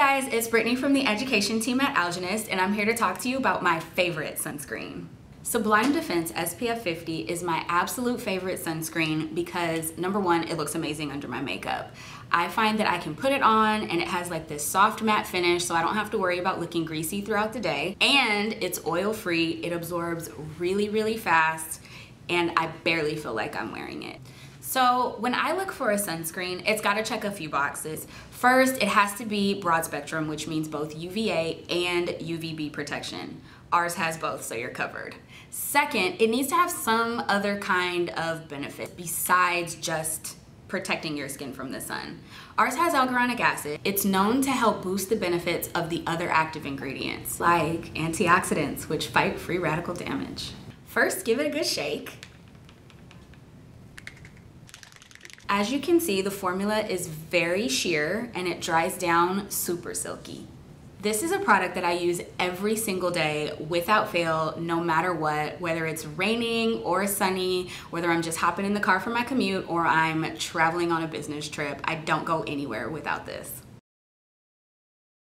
guys, it's Brittany from the education team at Algenist and I'm here to talk to you about my favorite sunscreen. Sublime Defense SPF 50 is my absolute favorite sunscreen because number one, it looks amazing under my makeup. I find that I can put it on and it has like this soft matte finish so I don't have to worry about looking greasy throughout the day. And it's oil free, it absorbs really, really fast and I barely feel like I'm wearing it. So when I look for a sunscreen, it's gotta check a few boxes. First, it has to be broad spectrum, which means both UVA and UVB protection. Ours has both, so you're covered. Second, it needs to have some other kind of benefit besides just protecting your skin from the sun. Ours has alguronic acid. It's known to help boost the benefits of the other active ingredients, like antioxidants, which fight free radical damage. First, give it a good shake. As you can see, the formula is very sheer and it dries down super silky. This is a product that I use every single day without fail, no matter what, whether it's raining or sunny, whether I'm just hopping in the car for my commute or I'm traveling on a business trip. I don't go anywhere without this.